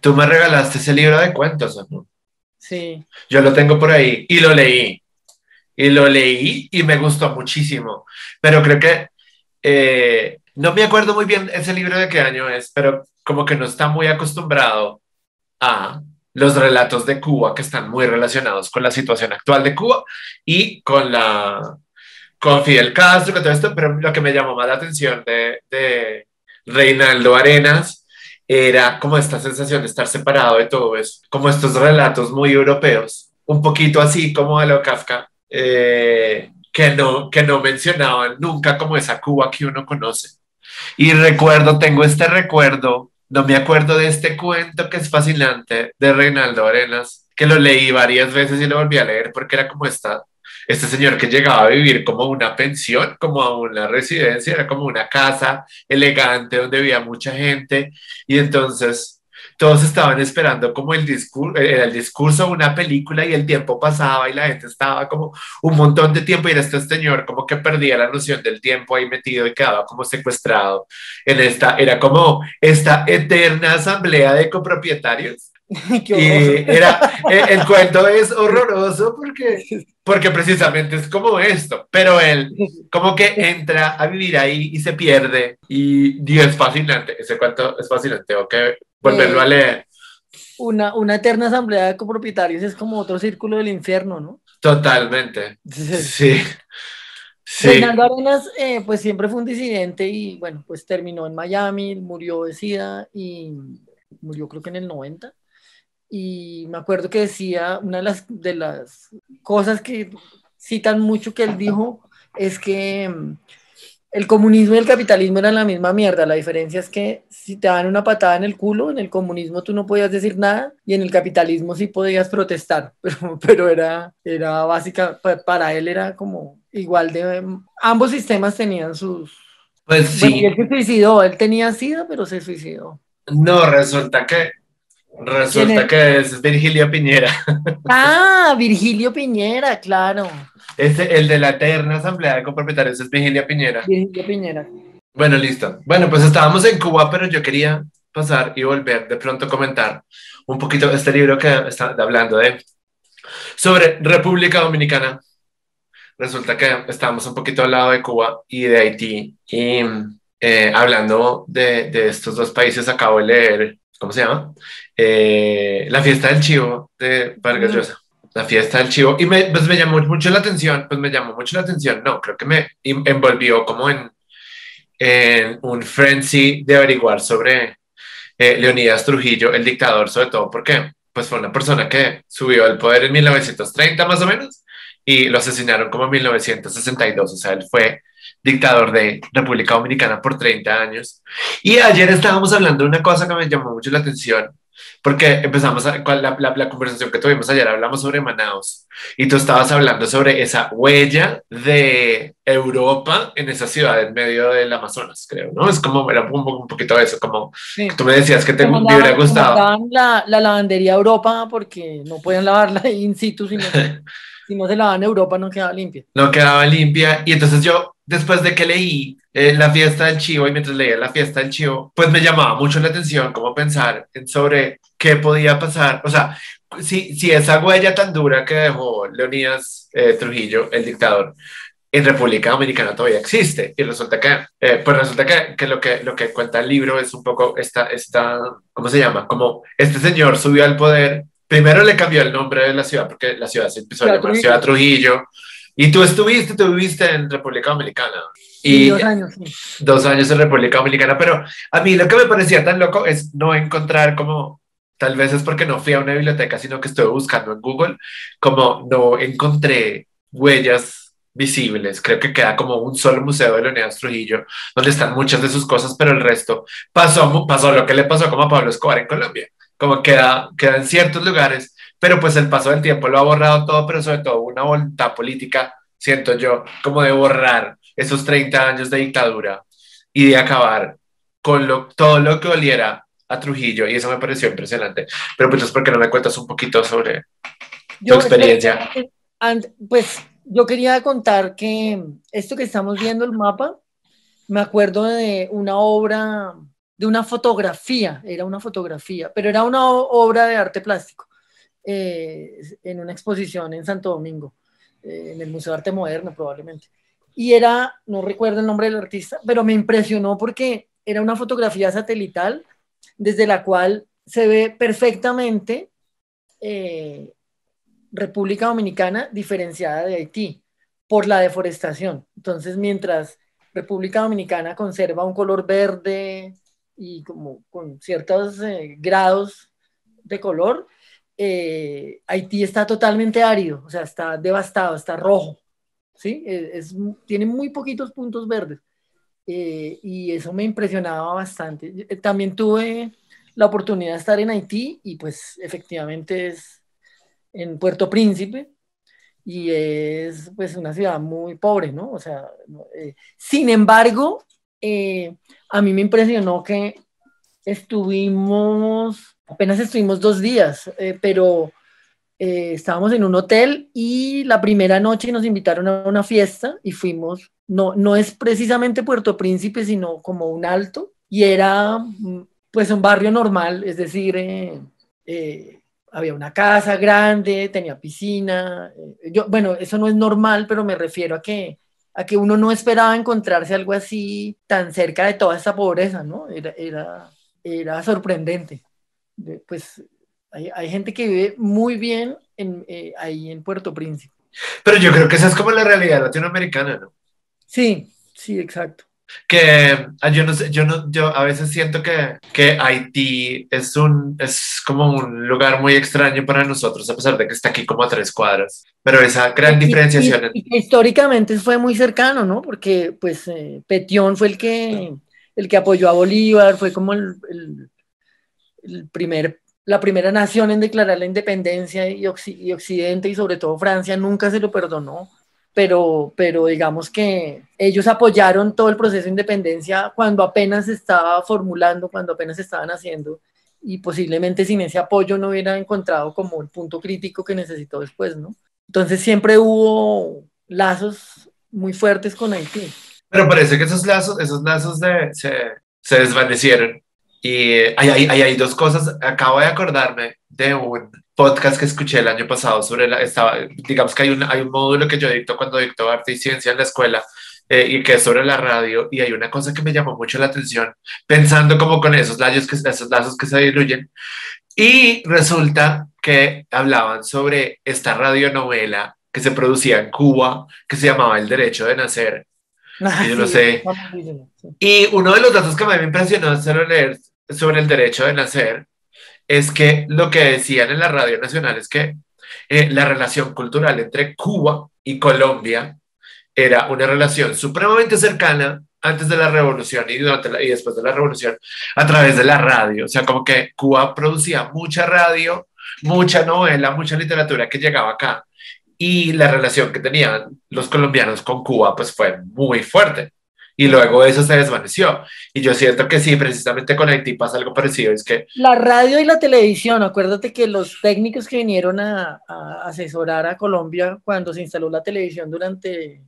[SPEAKER 1] Tú me regalaste ese libro de cuentos.
[SPEAKER 2] Sí.
[SPEAKER 1] Yo lo tengo por ahí y lo leí. Y lo leí y me gustó muchísimo. Pero creo que eh, no me acuerdo muy bien ese libro de qué año es, pero como que no está muy acostumbrado a los relatos de Cuba que están muy relacionados con la situación actual de Cuba y con la con Fidel Castro, con todo esto, pero lo que me llamó más la atención de, de Reinaldo Arenas era como esta sensación de estar separado de todo eso, como estos relatos muy europeos, un poquito así como a lo Kafka, eh, que, no, que no mencionaban nunca como esa Cuba que uno conoce. Y recuerdo, tengo este recuerdo, no me acuerdo de este cuento que es fascinante de Reinaldo Arenas, que lo leí varias veces y lo volví a leer porque era como esta, este señor que llegaba a vivir como una pensión, como una residencia, era como una casa elegante donde había mucha gente. Y entonces todos estaban esperando como el discurso, eh, el discurso una película y el tiempo pasaba y la gente estaba como un montón de tiempo y era este señor como que perdía la noción del tiempo ahí metido y quedaba como secuestrado en esta, era como esta eterna asamblea de copropietarios. y era, el, eh, el, cuento es horroroso porque, porque precisamente es como esto, pero él como que entra a vivir ahí y se pierde y, y es fascinante, ese cuento es fascinante, que volverlo a leer.
[SPEAKER 2] Una, una eterna asamblea de copropietarios es como otro círculo del infierno, ¿no?
[SPEAKER 1] Totalmente. Sí.
[SPEAKER 2] sí. Fernando Arenas, eh, pues siempre fue un disidente y bueno, pues terminó en Miami, murió de SIDA y murió creo que en el 90. Y me acuerdo que decía, una de las, de las cosas que citan mucho que él dijo es que el comunismo y el capitalismo eran la misma mierda. La diferencia es que si te dan una patada en el culo, en el comunismo tú no podías decir nada y en el capitalismo sí podías protestar, pero, pero era, era básica, para él era como igual de... Ambos sistemas tenían sus...
[SPEAKER 1] Pues sí.
[SPEAKER 2] él se suicidó, él tenía SIDA, pero se suicidó.
[SPEAKER 1] No, resulta que Resulta que es Virgilio Piñera.
[SPEAKER 2] Ah, Virgilio Piñera, claro.
[SPEAKER 1] Este, el de la eterna asamblea de copropietarios es Virgilio Piñera.
[SPEAKER 2] Virgilio Piñera.
[SPEAKER 1] Bueno, listo. Bueno, pues estábamos en Cuba, pero yo quería pasar y volver de pronto a comentar un poquito este libro que está hablando de sobre República Dominicana. Resulta que estábamos un poquito al lado de Cuba y de Haití y eh, hablando de, de, estos dos países acabo de leer, ¿cómo se llama? Eh, la fiesta del chivo de Vargas Llosa. La fiesta del chivo. Y me, pues me llamó mucho la atención, pues me llamó mucho la atención, no, creo que me envolvió como en, en un frenzy de averiguar sobre eh, Leonidas Trujillo, el dictador, sobre todo porque pues fue una persona que subió al poder en 1930 más o menos y lo asesinaron como en 1962, o sea, él fue dictador de República Dominicana por 30 años. Y ayer estábamos hablando de una cosa que me llamó mucho la atención porque empezamos a, la, la, conversación que tuvimos ayer, hablamos sobre Manaus y tú estabas hablando sobre esa huella de Europa en esa ciudad en medio del Amazonas, creo, ¿no? Es como, era un, un poquito eso, como tú me decías que te, hubiera gustado.
[SPEAKER 2] La, la lavandería Europa porque no pueden lavarla in situ, sino si no se lava en Europa no quedaba limpia.
[SPEAKER 1] No quedaba limpia y entonces yo después de que leí eh, La fiesta del chivo y mientras leía La fiesta del chivo, pues me llamaba mucho la atención como pensar sobre qué podía pasar, o sea, si, si esa huella tan dura que dejó Leonidas eh, Trujillo, el dictador, en República Dominicana todavía existe. Y resulta que, eh, pues resulta que, que, lo que lo que cuenta el libro es un poco esta, esta, ¿cómo se llama? Como este señor subió al poder, primero le cambió el nombre de la ciudad, porque la ciudad se empezó a llamar Ciudad Trujillo, y tú estuviste, tú viviste en República Dominicana.
[SPEAKER 2] Y dos años.
[SPEAKER 1] Dos años en República Dominicana, pero a mí lo que me parecía tan loco es no encontrar como, tal vez es porque no fui a una biblioteca, sino que estuve buscando en Google, como no encontré huellas visibles. Creo que queda como un solo museo de Leonidas Trujillo, donde están muchas de sus cosas, pero el resto pasó, pasó lo que le pasó como a Pablo Escobar en Colombia, como queda, queda en ciertos lugares pero pues el paso del tiempo lo ha borrado todo, pero sobre todo una voluntad política, siento yo, como de borrar esos 30 años de dictadura y de acabar con lo, todo lo que oliera a Trujillo, y eso me pareció impresionante. Pero pues, ¿por qué no me cuentas un poquito sobre tu experiencia?
[SPEAKER 2] Pues yo quería contar que esto que estamos viendo, el mapa, me acuerdo de una obra, de una fotografía, era una fotografía, pero era una obra de arte plástico eh, en una exposición en Santo Domingo, eh, en el Museo de Arte Moderno probablemente. Y era, no recuerdo el nombre del artista, pero me impresionó porque era una fotografía satelital desde la cual se ve perfectamente eh, República Dominicana diferenciada de Haití por la deforestación. Entonces, mientras República Dominicana conserva un color verde y como con ciertos grados de color, eh, Haití está totalmente árido, o sea, está devastado, está rojo, ¿sí? Es, tiene muy poquitos puntos verdes. Eh, y eso me impresionaba bastante. Eh, también tuve la oportunidad de estar en Haití y pues efectivamente es en Puerto Príncipe y es pues una ciudad muy pobre, ¿no? O sea, sin embargo, a mí me impresionó que estuvimos apenas estuvimos dos días, eh, pero eh, estábamos en un hotel y la primera noche nos invitaron a una fiesta y fuimos, no, no es precisamente Puerto Príncipe, sino como un alto, y era mm, pues un barrio normal, es decir, eh, había una casa grande, tenía piscina, yo, bueno, eso no es normal, pero me refiero a que a que uno no esperaba encontrarse algo así tan cerca de toda esta pobreza, ¿no? Era, era, era sorprendente pues hay, hay, gente que vive muy bien en, eh, ahí en Puerto Príncipe.
[SPEAKER 1] Pero yo creo que esa es como la realidad latinoamericana, ¿no?
[SPEAKER 2] Sí, sí, exacto.
[SPEAKER 1] Que ah, yo no sé, yo no, yo a veces siento que, que Haití es un, es como un lugar muy extraño para nosotros, a pesar de que está aquí como a tres cuadras. Pero esa gran diferenciación.
[SPEAKER 2] históricamente fue muy cercano, ¿no? Porque pues eh, Petión fue el que, el que apoyó a Bolívar, fue como el, el primer, la primera nación en declarar la independencia y, Occidente y sobre todo Francia nunca se lo perdonó, pero, pero digamos que ellos apoyaron todo el proceso de independencia cuando apenas se estaba formulando, cuando apenas estaban haciendo y posiblemente sin ese apoyo no hubiera encontrado como el punto crítico que necesitó después, ¿no? Entonces siempre hubo lazos muy fuertes con Haití.
[SPEAKER 1] Pero parece que esos lazos, esos lazos de, se, se desvanecieron. Y hay, hay, hay, dos cosas. Acabo de acordarme de un podcast que escuché el año pasado sobre la, estaba, digamos que hay un, hay un módulo que yo dicto cuando dicto arte y ciencia en la escuela eh, y que es sobre la radio y hay una cosa que me llamó mucho la atención pensando como con esos lazos que, esos lazos que se diluyen y resulta que hablaban sobre esta radionovela que se producía en Cuba que se llamaba El Derecho de Nacer yo no sé. Y uno de los datos que me impresionó solo leer sobre el derecho de nacer es que lo que decían en la radio nacional es que eh, la relación cultural entre Cuba y Colombia era una relación supremamente cercana antes de la revolución y, y después de la revolución a través de la radio. O sea, como que Cuba producía mucha radio, mucha novela, mucha literatura que llegaba acá y la relación que tenían los colombianos con Cuba pues fue muy fuerte y luego eso se desvaneció. Y yo siento que sí, precisamente con Haití pasa algo parecido, es que...
[SPEAKER 2] La radio y la televisión, acuérdate que los técnicos que vinieron a, asesorar a Colombia cuando se instaló la televisión durante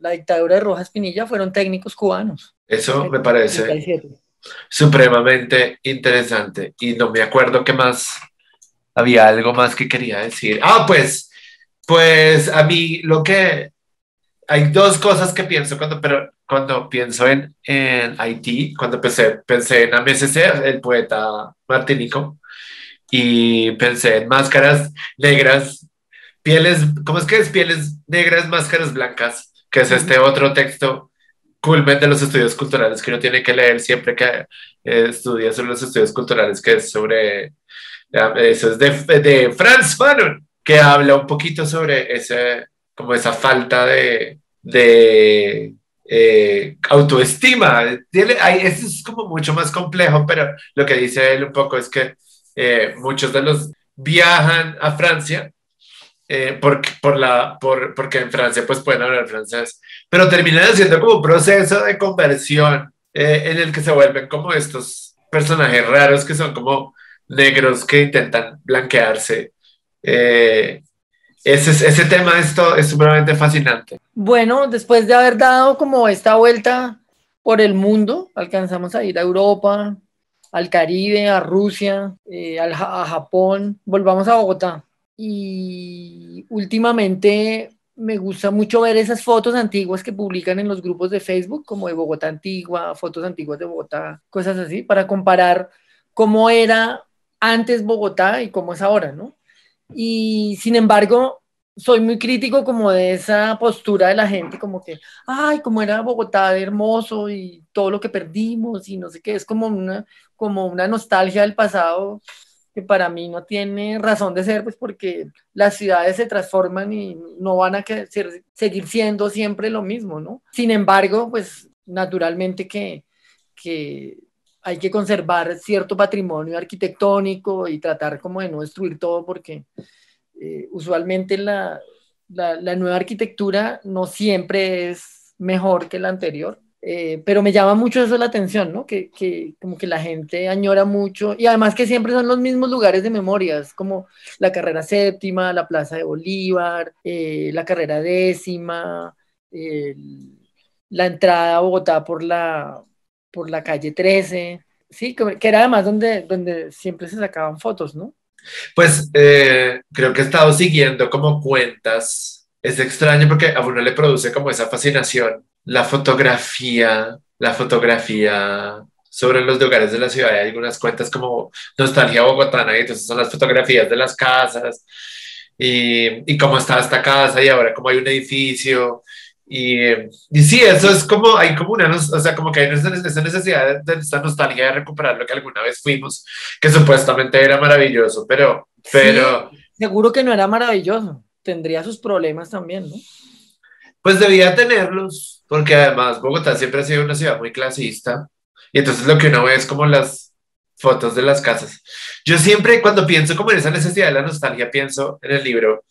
[SPEAKER 2] la dictadura de Rojas Pinilla fueron técnicos cubanos.
[SPEAKER 1] Eso me parece supremamente interesante y no me acuerdo qué más, había algo más que quería decir. Ah, pues pues a mí lo que... Hay dos cosas que pienso cuando, pero cuando pienso en, en Haití, cuando pensé, pensé en AMSC, el poeta martinico, y pensé en máscaras negras, pieles, ¿cómo es que es? Pieles negras, máscaras blancas, que es este otro texto culmen de los estudios culturales que uno tiene que leer siempre que eh, estudia sobre los estudios culturales, que es sobre, eso es de, de Franz Fanon, que habla un poquito sobre ese, como esa falta de, de eh, autoestima. eso es como mucho más complejo, pero lo que dice él un poco es que eh, muchos de los viajan a Francia eh, por, por la, por, porque en Francia pues pueden hablar francés, pero terminan haciendo como un proceso de conversión en el que se vuelven como estos personajes raros que son como negros que intentan blanquearse eh, ese, ese tema esto es sumamente fascinante.
[SPEAKER 2] Bueno, después de haber dado como esta vuelta por el mundo, alcanzamos a ir a Europa, al Caribe, a Rusia, eh, a Japón, volvamos a Bogotá. Y últimamente me gusta mucho ver esas fotos antiguas que publican en los grupos de Facebook, como de Bogotá antigua, fotos antiguas de Bogotá, cosas así, para comparar cómo era antes Bogotá y cómo es ahora, ¿no? Y sin embargo, soy muy crítico como de esa postura de la gente, como que, ay, como era Bogotá hermoso y todo lo que perdimos y no sé qué, es como una, como una nostalgia del pasado que para mí no tiene razón de ser, pues porque las ciudades se transforman y no van a seguir siendo siempre lo mismo, ¿no? Sin embargo, pues naturalmente que, que hay que conservar cierto patrimonio arquitectónico y tratar como de no destruir todo porque eh, usualmente la, la, nueva arquitectura no siempre es mejor que la anterior. Eh, pero me llama mucho eso la atención, ¿no? Que, que, como que la gente añora mucho y además que siempre son los mismos lugares de memorias, como la carrera séptima, la plaza de Bolívar, eh, la carrera décima, la entrada a Bogotá por la, por la calle 13, sí, que era además donde, donde siempre se sacaban fotos, ¿no?
[SPEAKER 1] Pues eh, creo que he estado siguiendo como cuentas. Es extraño porque a uno le produce como esa fascinación. La fotografía, la fotografía sobre los lugares de la ciudad. Hay algunas cuentas como Nostalgia Bogotana y entonces son las fotografías de las casas y, y cómo está esta casa y ahora cómo hay un edificio y, y, sí, eso es como, hay como una, o sea, como que hay esa necesidad de, esta nostalgia de recuperar lo que alguna vez fuimos, que supuestamente era maravilloso, pero, pero...
[SPEAKER 2] seguro que no era maravilloso, tendría sus problemas también, ¿no?
[SPEAKER 1] Pues debía tenerlos, porque además Bogotá siempre ha sido una ciudad muy clasista, y entonces lo que uno ve es como las fotos de las casas. Yo siempre cuando pienso como en esa necesidad de la nostalgia, pienso en el libro,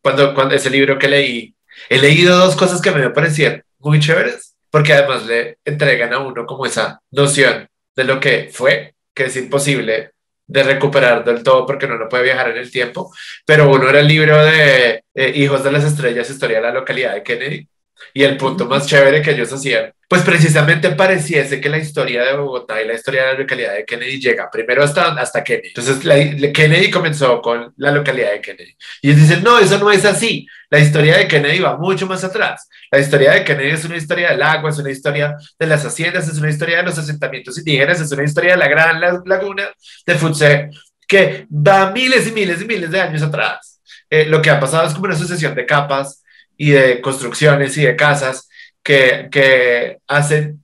[SPEAKER 1] cuando, cuando ese libro que leí, He leído dos cosas que me parecían muy chéveres, porque además le entregan a uno como esa noción de lo que fue, que es imposible de recuperar del todo porque no, no puede viajar en el tiempo, pero uno era el libro de eh, Hijos de las Estrellas, Historia de la localidad de Kennedy, y el punto más chévere que ellos hacían, pues precisamente pareciese que la historia de Bogotá y la historia de la localidad de Kennedy llega primero hasta, hasta Kennedy. Entonces, la, Kennedy comenzó con la localidad de Kennedy. Y ellos dicen, no, eso no es así. La historia de Kennedy va mucho más atrás. La historia de Kennedy es una historia del agua, es una historia de las haciendas, es una historia de los asentamientos indígenas, es una historia de la gran laguna de Futse, que va miles y miles y miles de años atrás. Eh, lo que ha pasado es como una sucesión de capas y de construcciones y de casas que, que hacen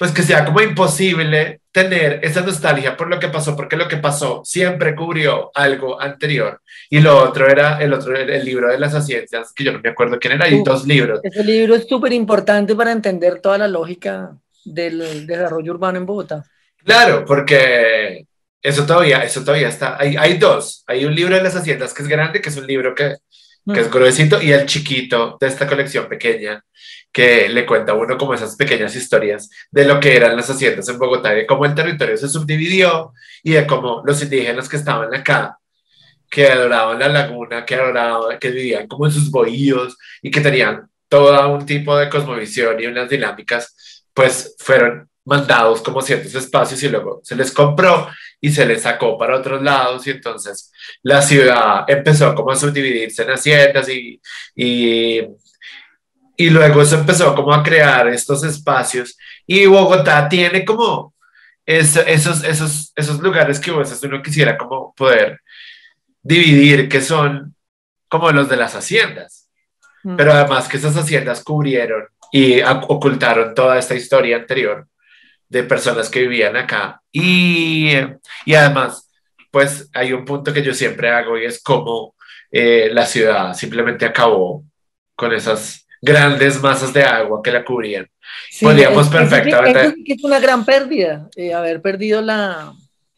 [SPEAKER 1] pues que sea como imposible tener esa nostalgia por lo que pasó, porque lo que pasó siempre cubrió algo anterior. Y lo otro era el otro, el, libro de las haciendas, que yo no me acuerdo quién era, hay dos libros.
[SPEAKER 2] Ese libro es súper importante para entender toda la lógica del desarrollo urbano en Bogotá.
[SPEAKER 1] Claro, porque eso todavía, eso todavía está. Hay, hay dos. Hay un libro de las haciendas que es grande, que es un libro que que es gruesito, y el chiquito de esta colección pequeña, que le cuenta a uno como esas pequeñas historias de lo que eran las haciendas en Bogotá, de cómo el territorio se subdividió y de cómo los indígenas que estaban acá, que adoraban la laguna, que adoraban, que vivían como en sus bohíos y que tenían todo un tipo de cosmovisión y unas dinámicas, pues fueron mandados como ciertos espacios y luego se les compró y se les sacó para otros lados y entonces la ciudad empezó como a subdividirse en haciendas y, y, y luego eso empezó como a crear estos espacios y Bogotá tiene como esos, esos, esos lugares que vos uno quisiera como poder dividir que son como los de las haciendas mm. pero además que esas haciendas cubrieron y ocultaron toda esta historia anterior de personas que vivían acá. Y, y además, pues hay un punto que yo siempre hago y es como eh, la ciudad simplemente acabó con esas grandes masas de agua que la cubrían. Podríamos perfectamente...
[SPEAKER 2] Es, una gran pérdida eh, haber perdido la,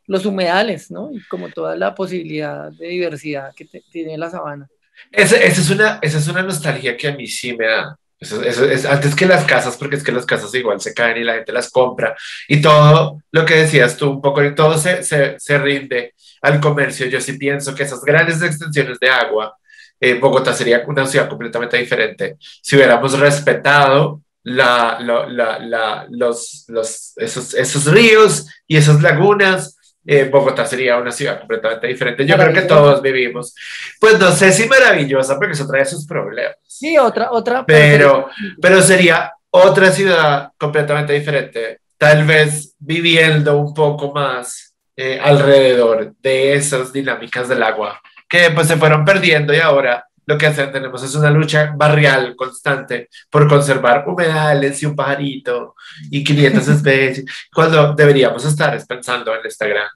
[SPEAKER 2] los humedales, ¿no? Y como toda la posibilidad de diversidad que tiene la sabana.
[SPEAKER 1] Esa, esa, es una, esa es una nostalgia que a mí sí me da. Eso, es antes que las casas, porque es que las casas igual se caen y la gente las compra. Y todo lo que decías tú, un poco, y todo se, se, se rinde al comercio. Yo sí pienso que esas grandes extensiones de agua, eh, Bogotá sería una ciudad completamente diferente si hubiéramos respetado la, la, la, los, los, esos, esos ríos y esas lagunas eh, Bogotá sería una ciudad completamente diferente. Yo creo que todos vivimos, pues no sé si maravillosa, porque eso trae sus problemas.
[SPEAKER 2] Sí, otra, otra.
[SPEAKER 1] Pero, pero sería otra ciudad completamente diferente, tal vez viviendo un poco más eh, alrededor de esas dinámicas del agua, que pues se fueron perdiendo y ahora lo que tenemos es una lucha barrial constante por conservar humedales y un pajarito y 500 especies, cuando deberíamos estar pensando en esta gran...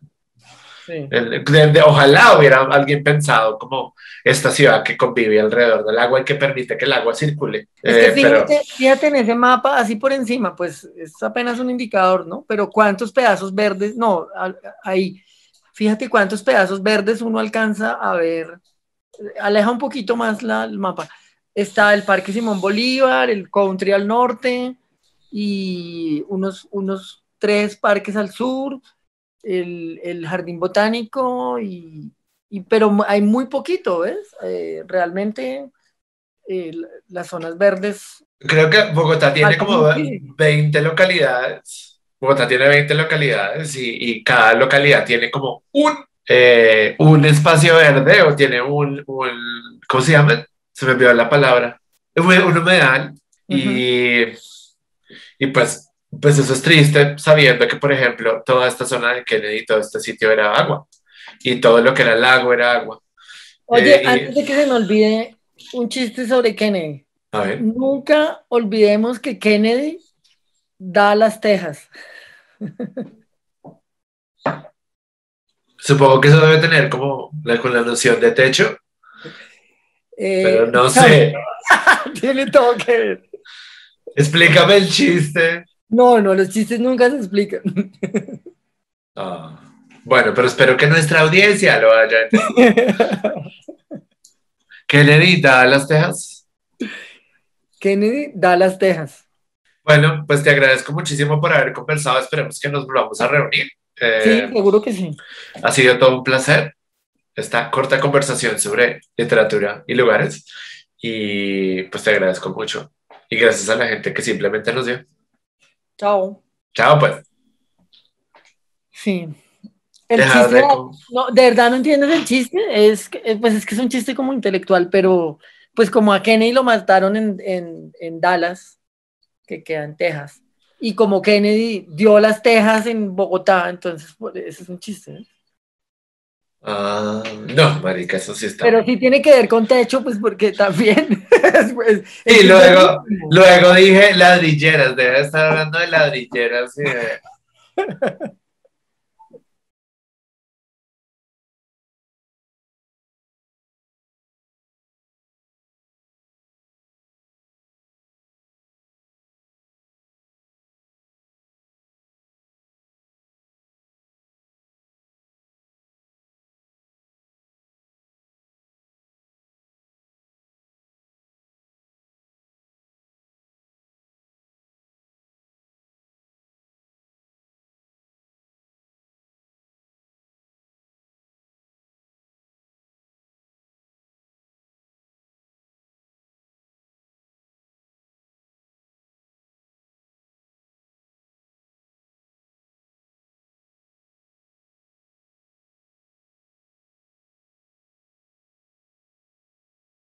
[SPEAKER 1] ojalá hubiera alguien pensado como esta ciudad que convive alrededor del agua y que permite que el agua circule.
[SPEAKER 2] Eh, fíjate, fíjate, en ese mapa, así por encima, pues es apenas un indicador, ¿no? Pero cuántos pedazos verdes, no, ahí, fíjate cuántos pedazos verdes uno alcanza a ver aleja un poquito más la, el mapa. Está el Parque Simón Bolívar, el Country al norte y unos, unos tres parques al sur, el, el Jardín Botánico, y, y, pero hay muy poquito, ¿ves? Eh, realmente eh, las zonas verdes.
[SPEAKER 1] Creo que Bogotá tiene como 20 localidades. Bogotá tiene 20 localidades y, y cada localidad tiene como un eh, un espacio verde o tiene un, un, ¿cómo se llama? Se me olvidó la palabra, un, un humedal y, y pues, pues eso es triste sabiendo que, por ejemplo, toda esta zona de Kennedy, todo este sitio era agua y todo lo que era el lago era agua.
[SPEAKER 2] Oye, eh, antes de que se me olvide un chiste sobre Kennedy.
[SPEAKER 1] A ver.
[SPEAKER 2] Nunca olvidemos que Kennedy da las tejas.
[SPEAKER 1] Supongo que eso debe tener como la, con la noción de techo. Eh, pero no sé.
[SPEAKER 2] Tiene todo que ver.
[SPEAKER 1] Explícame el chiste.
[SPEAKER 2] No, no, los chistes nunca se explican.
[SPEAKER 1] Ah, bueno, pero espero que nuestra audiencia lo haya Kennedy da las tejas.
[SPEAKER 2] Kennedy da las tejas.
[SPEAKER 1] Bueno, pues te agradezco muchísimo por haber conversado. Esperemos que nos volvamos a reunir. Eh,
[SPEAKER 2] Sí, seguro que sí.
[SPEAKER 1] Ha sido todo un placer esta corta conversación sobre literatura y lugares. Y pues te agradezco mucho. Y gracias a la gente que simplemente nos dio.
[SPEAKER 2] Chao.
[SPEAKER 1] Chao, pues.
[SPEAKER 2] Sí. El chiste,
[SPEAKER 1] de
[SPEAKER 2] no, de verdad no entiendes el chiste, es eh, pues es que es un chiste como intelectual, pero pues como a Kennedy lo mataron en, en, en Dallas, que queda en Texas, y como Kennedy dio las Tejas en Bogotá, entonces pues, ese es un chiste. ¿eh?
[SPEAKER 1] Ah, no, marica, eso sí está.
[SPEAKER 2] Pero sí tiene que ver con techo, pues porque también. es- pues,
[SPEAKER 1] Y
[SPEAKER 2] es
[SPEAKER 1] luego-. Luego dije ladrilleras, debe estar hablando de ladrilleras y de...